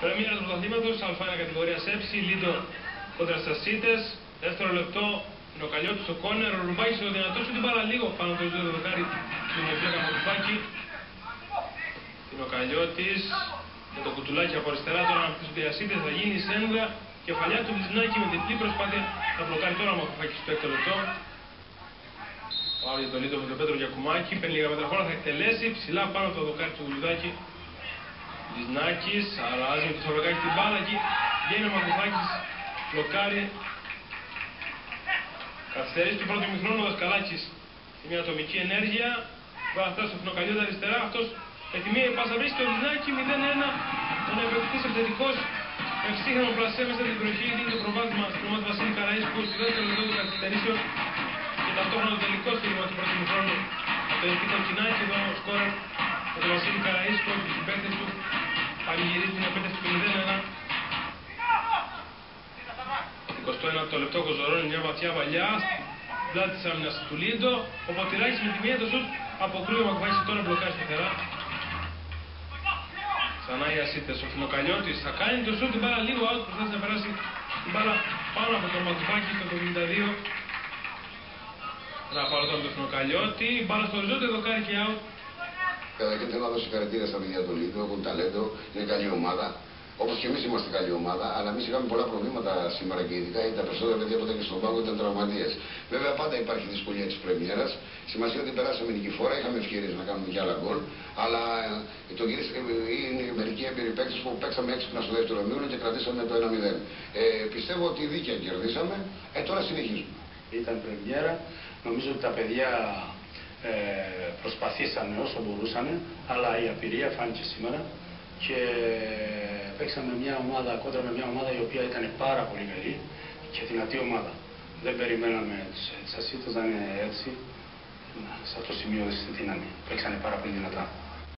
Πρεμίρα του πρωταθλήματος, Α1 κατηγορία Σέψη, Λίτο κόντρα στα Σίτες. Δεύτερο λεπτό, είναι ο Καλλιώτης στο κόνερ, ο Ρουμπάκης ο δυνατός του την πάρα λίγο πάνω το ζώδιο δοκάρι του Μοφλέκα Μορφάκη. Είναι ο Καλλιώτης, με το κουτουλάκι από αριστερά τώρα να χτίσουν οι Ασίτες, θα γίνει η σένδρα. Κεφαλιά του Βυζνάκη με διπλή προσπάθεια θα μπλοκάρει τώρα ο Μορφάκης στο έκτο λεπτό. Πάω για το Λίτο με τον Πέτρο Γιακουμάκη, παίρνει λίγα μέτρα χώρα, θα εκτελέσει ψηλά πάνω από το δοκάρι του Γουλουδάκη. Λισνάκης, αλλάζει με το Σαββακάκη την μπάλα εκεί, βγαίνει ο Μακουφάκης, μπλοκάρει. Καθυστερήσει του πρώτου μηχρόνου ο Δασκαλάκης σε μια ατομική ενέργεια. Βάλα αυτά στο φινοκαλιώτα αριστερά, αυτός ετοιμεί πάσα βρίσκει το Λισνάκη, 0-1. Τον επεκτής επιθετικός με ψύχρεμο πλασέ μέσα στην περιοχή, δίνει το προβάδισμα στην ομάδα Βασίλη Καραΐσκου στο δεύτερο λεπτό του καθυστερήσεως και ταυτόχρονα το τελικό στήριγμα του πρώτου μηχρόνου από το Ελπίκο Κινάκη, εδώ ο σκόρερ με τον Βασίλη Καραΐσκο και τους συμπαίκτες του πανηγυρίζει την επέτευξη του 0-1. 21 το λεπτό Κοζωρώνει μια βαθιά βαλιά πλάτη της άμυνας του Λίντο. Ο Ποτηράκης με τη μία το σουτ αποκρούει ο Μακβάκης τώρα μπλοκάρει σταθερά. Ξανά οι Ασίτες, ο Φινοκαλιώτης θα κάνει το σουτ την μπάλα λίγο out, προσπάθησε να περάσει την μπάλα πάνω από τον Μακβάκη το 72. Να πάρω τώρα τον Φινοκαλιώτη, μπάλα στο οριζόντιο, εδώ κάνει και out. Καταρχήν θέλω να δώσω συγχαρητήρια στα παιδιά του Λίντου, έχουν ταλέντο, είναι καλή ομάδα. Όπως και εμείς είμαστε καλή ομάδα, αλλά εμείς είχαμε πολλά προβλήματα σήμερα και ειδικά τα περισσότερα παιδιά που ήταν και στον πάγκο ήταν τραυματίες. Βέβαια πάντα υπάρχει δυσκολία της Πρεμιέρας. Σημασία ότι περάσαμε νικηφόρα, είχαμε ευκαιρίες να κάνουμε και άλλα γκολ. Αλλά ε, το γύρισε, είναι μερικοί έμπειροι παίκτες που παίξαμε έξυπνα στο δεύτερο μήνυμα και κρατήσαμε το 1-0. Ε, πιστεύω ότι δίκαια κερδίσαμε. Ε, τώρα συνεχίζουμε. Ήταν Πρεμιέρα. Νομίζω ότι τα παιδιά ε, προσπαθήσανε όσο μπορούσαν, αλλά η απειρία φάνηκε σήμερα και παίξαμε μια ομάδα κόντρα με μια ομάδα η οποία ήταν πάρα πολύ καλή και δυνατή ομάδα. Δεν περιμέναμε τις ασίτες να είναι έτσι, σε αυτό το σημείο στη δύναμη. Παίξανε πάρα πολύ δυνατά.